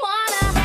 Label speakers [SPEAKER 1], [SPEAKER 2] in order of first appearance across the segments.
[SPEAKER 1] wanna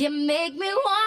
[SPEAKER 1] You make me want.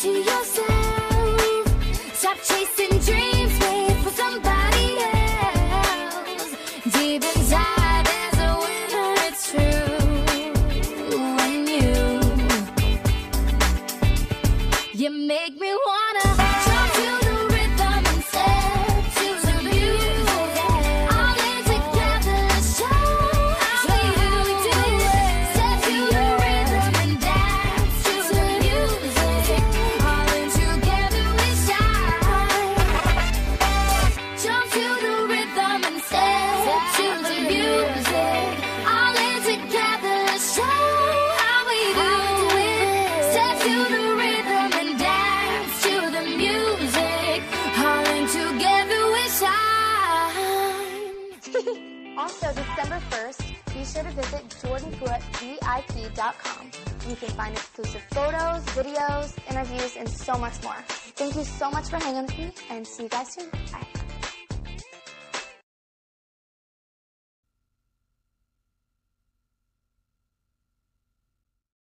[SPEAKER 1] to yourself. time.
[SPEAKER 2] also, December 1st, be sure to visit jordanpruittvip.com. You can find exclusive photos, videos, interviews, and so much more. Thank you so much for hanging with me, and see you guys soon. Bye.